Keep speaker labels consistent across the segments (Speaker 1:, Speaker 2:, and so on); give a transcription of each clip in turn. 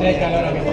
Speaker 1: calor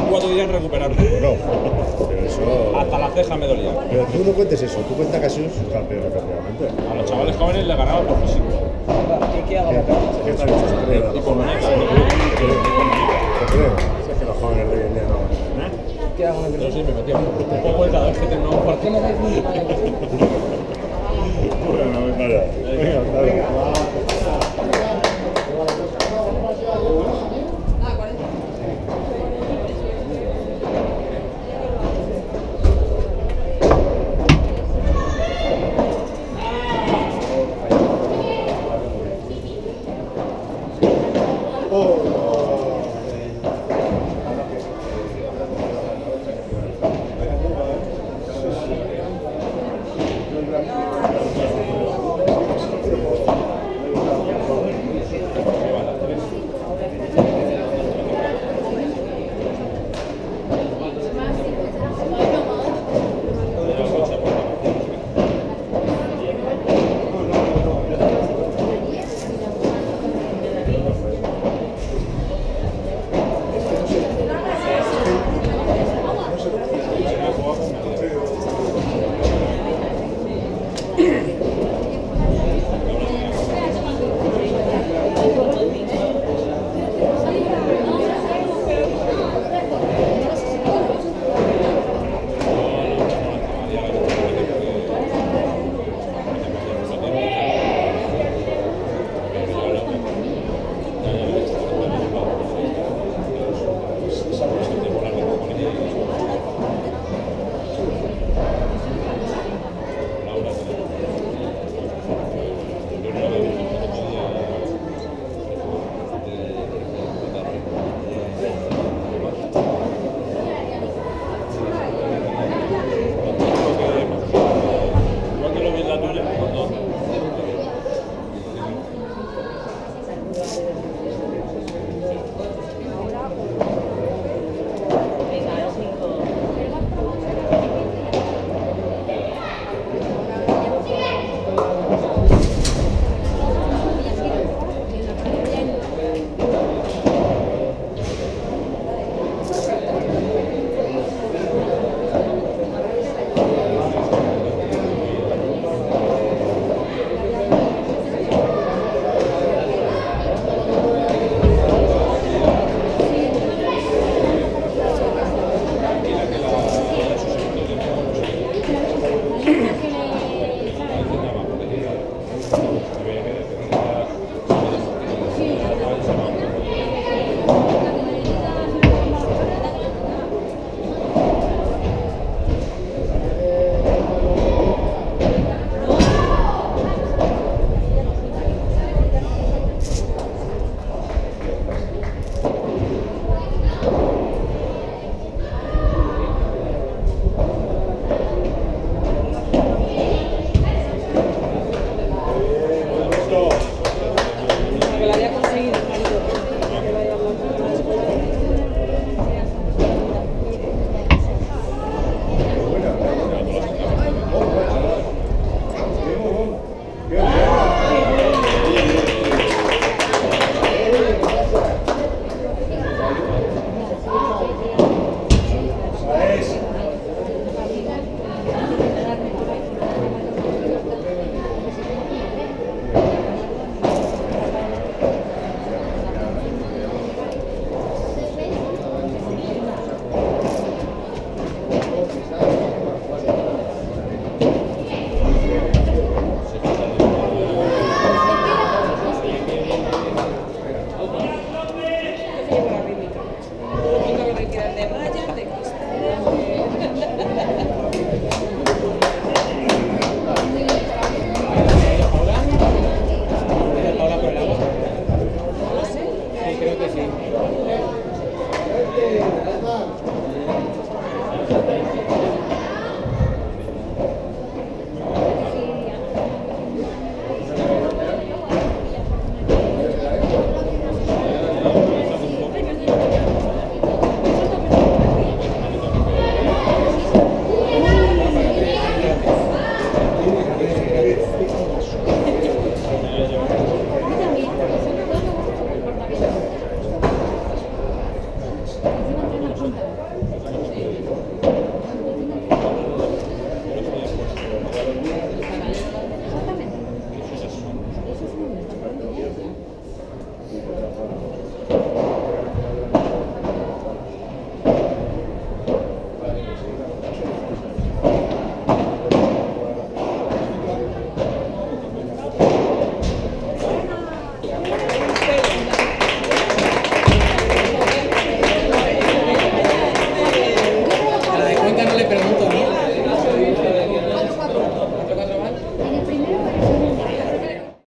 Speaker 2: cuatro días en recuperarme.
Speaker 3: Bueno, pero eso...
Speaker 2: Hasta la ceja me dolía.
Speaker 4: Pero tú no cuentes eso, tú cuentas que has sido un campeón,
Speaker 2: A los chavales jóvenes le ganaba por